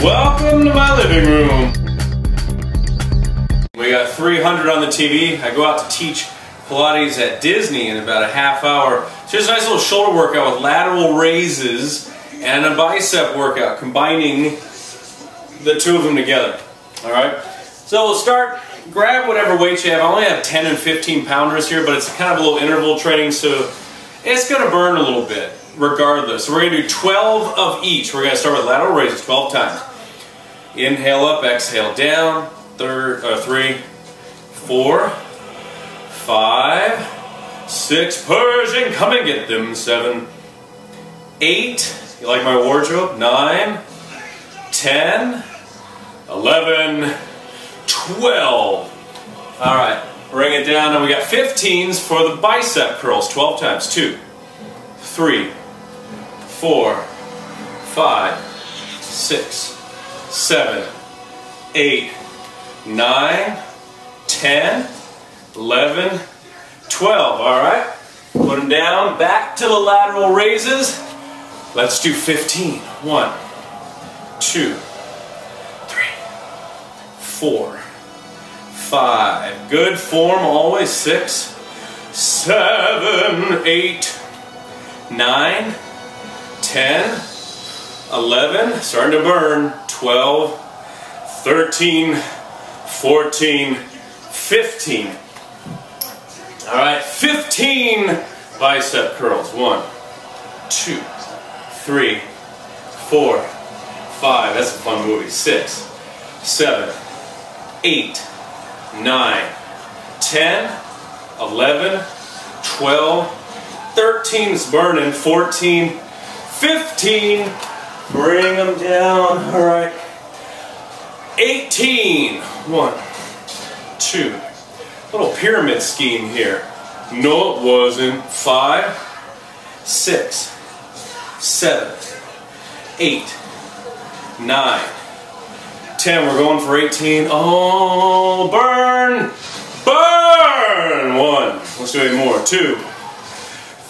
Welcome to my living room. We got 300 on the TV. I go out to teach Pilates at Disney in about a half hour. So here's a nice little shoulder workout with lateral raises and a bicep workout, combining the two of them together. All right. So we'll start. Grab whatever weight you have. I only have 10 and 15 pounders here, but it's kind of a little interval training, so it's going to burn a little bit regardless. So we're going to do 12 of each. We're going to start with lateral raises 12 times. Inhale up, exhale down. Third, uh, three, four, five, six. Persian, come and get them. Seven, eight. You like my wardrobe? Nine, ten, eleven, twelve. All right, bring it down. And we got 15s for the bicep curls. 12 times. Two, three, four, five, six, seven, eight, nine, ten, eleven, twelve. All right. Put them down. Back to the lateral raises. Let's do 15. One, two, three, four, five. Good form always. Six, seven, eight, nine, ten, eleven. Starting to burn. 12, 13, 14, 15. All right, 15 bicep curls. One, two, three, four, five. That's a fun movie. Six, seven, eight, nine, 10, 11, 12, 13 is burning, 14, 15, bring them down, all right. 18, one, two, little pyramid scheme here. No, it wasn't. Five, six, seven, eight, nine, ten. We're going for 18. Oh, burn! Burn! One. Let's do eight more. Two,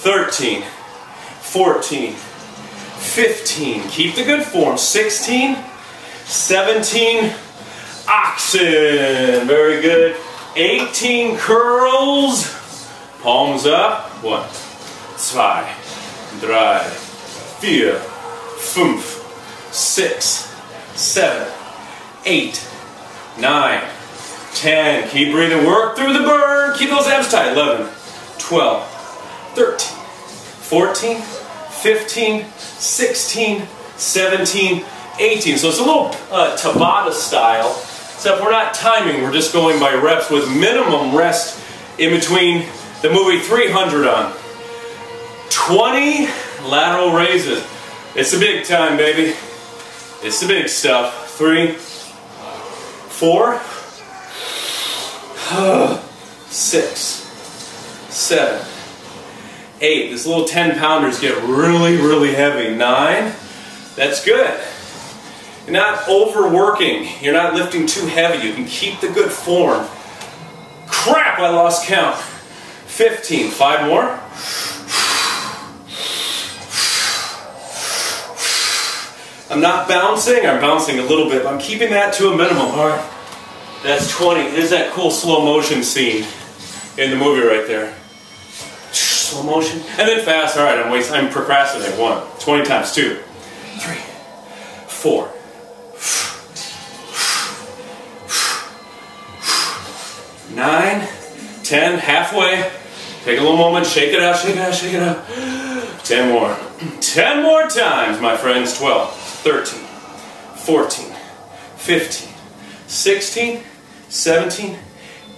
13, 14, 15. Keep the good form. 16, 17, oxen. Very good. 18 curls. Palms up. One, zwei, drei, vier, fünf, six, seven, eight, nine, ten. Keep breathing. Work through the burn. Keep those abs tight. 11, 12, 13, 14, 15, 16, 17, 18. So it's a little uh, Tabata style, except we're not timing, we're just going by reps with minimum rest in between the movie 300 on. 20 lateral raises. It's the big time, baby. It's the big stuff. Three, four, six, seven, eight. This little 10 pounders get really, really heavy. Nine, that's good. You're not overworking. You're not lifting too heavy. You can keep the good form. Crap, I lost count. 15, five more. I'm not bouncing, I'm bouncing a little bit, but I'm keeping that to a minimum. All right. That's 20. There's that cool slow motion scene in the movie right there. Slow motion. And then fast. All right, I'm, wasting, I'm procrastinating. One. 20 times. Two. Three. Four. Nine. Ten. Halfway. Take a little moment. Shake it out, shake it out, shake it out. Ten more. Ten more times, my friends. 12, 13, 14, 15, 16, 17,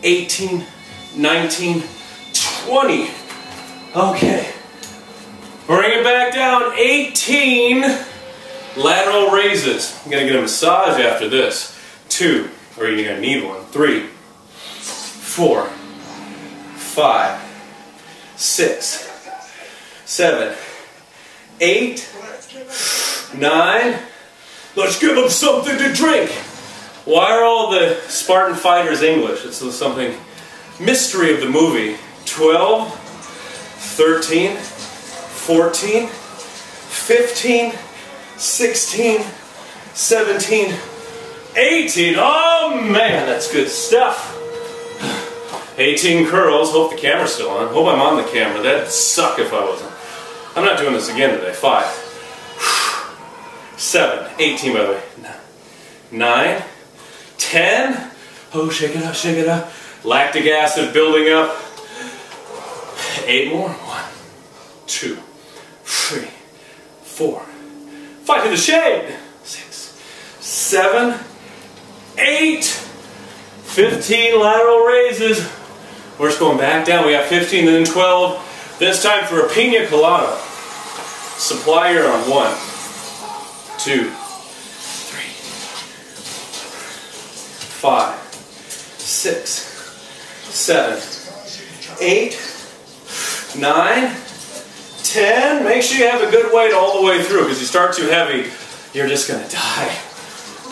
18, 19, 20. Okay. Bring it back down. 18 lateral raises. I'm going to get a massage after this. Two, or you're going to need one. Three, four, five, six, seven, eight, nine. Let's give them something to drink. Why are all the Spartan fighters English? It's something mystery of the movie. 12, 13, 14, 15, 16, 17, 18. Oh man, that's good stuff. 18 curls. Hope the camera's still on. Hope I'm on the camera. That'd suck if I wasn't. I'm not doing this again today. Five, seven, 18 by the way. Nine, 10. Oh, shake it up, shake it up. Lactic acid building up. Eight more. One, two, three, four, five to the shade. Six, seven, eight, 15 lateral raises. We're just going back down. We got 15, then 12. This time for a pina colada. Supplier on one, two, three, five, six, seven, eight, nine, ten. Make sure you have a good weight all the way through because you start too heavy, you're just going to die.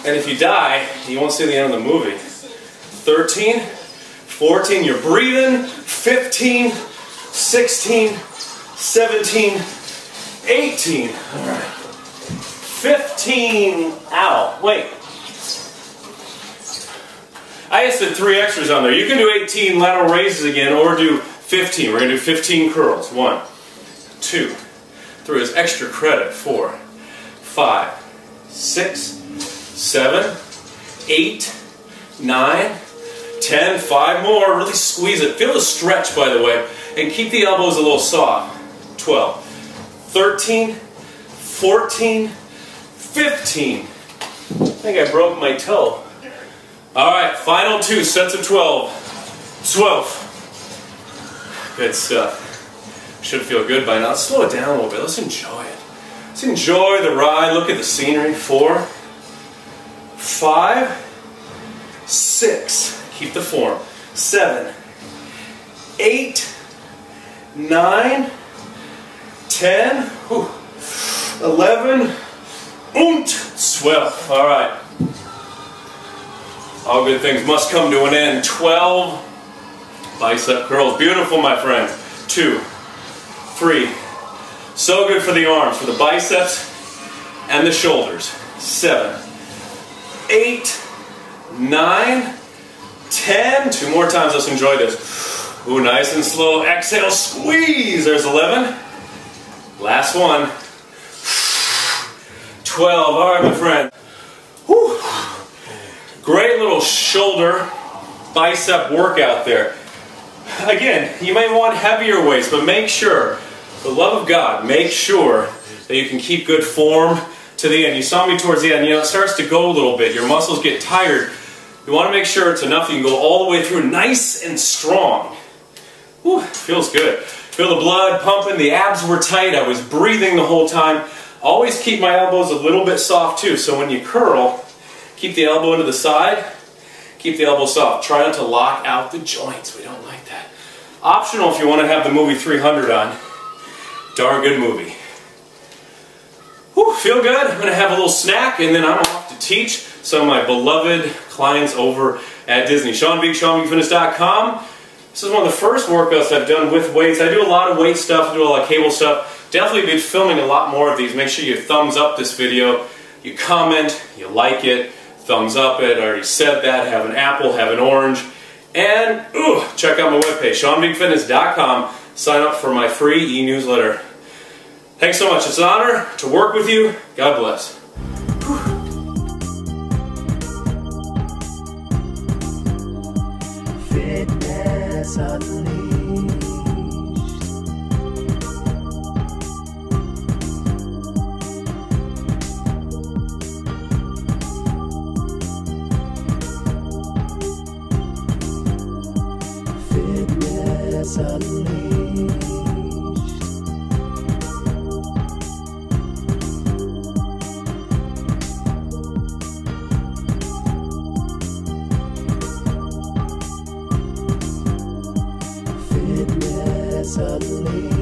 And if you die, you won't see the end of the movie. 13, 14, you're breathing. 15, 16, 17, 18. All right. 15, ow, wait. I just did three extras on there. You can do 18 lateral raises again or do 15. We're going to do 15 curls. One, two, three is extra credit. Four, five, six, seven, eight, nine, ten, five more. Really squeeze it. Feel the stretch, by the way, and keep the elbows a little soft. 12, 13, 14, 15. I think I broke my toe. All right, final two sets of 12. 12. Good stuff. Uh, should feel good by now. slow it down a little bit. Let's enjoy it. Let's enjoy the ride. Look at the scenery. Four, five, six. Keep the form. Seven, eight, nine, ten, whew, eleven, und twelve. All right. All good things must come to an end. Twelve bicep curls. Beautiful, my friends. Two, three. So good for the arms, for the biceps and the shoulders. Seven, eight, nine, ten. Two more times. Let's enjoy this. Ooh, nice and slow. Exhale, squeeze. There's 11. Last one. 12. All right, my friend. Whew. Great little shoulder bicep workout there. Again, you may want heavier weights, but make sure, the love of God, make sure that you can keep good form to the end. You saw me towards the end, you know, it starts to go a little bit. Your muscles get tired. You want to make sure it's enough you can go all the way through nice and strong. Whew, feels good. Feel the blood pumping, the abs were tight, I was breathing the whole time. Always keep my elbows a little bit soft too, so when you curl, keep the elbow into the side, keep the elbow soft. Try not to lock out the joints, we don't like that. Optional if you want to have the movie 300 on. Darn good movie. Whew, feel good. I'm going to have a little snack and then I'm off to teach some of my beloved clients over at Disney. Sean. This is one of the first workouts I've done with weights. I do a lot of weight stuff, I do a lot of cable stuff. Definitely be filming a lot more of these. Make sure you thumbs up this video, you comment, you like it, thumbs up it. I already said that. Have an apple, have an orange. And ooh, check out my webpage, SeanVigueFitness.com. Sign up for my free e-newsletter. Thanks so much. It's an honor to work with you. God bless. Fitness Unleashed. Suddenly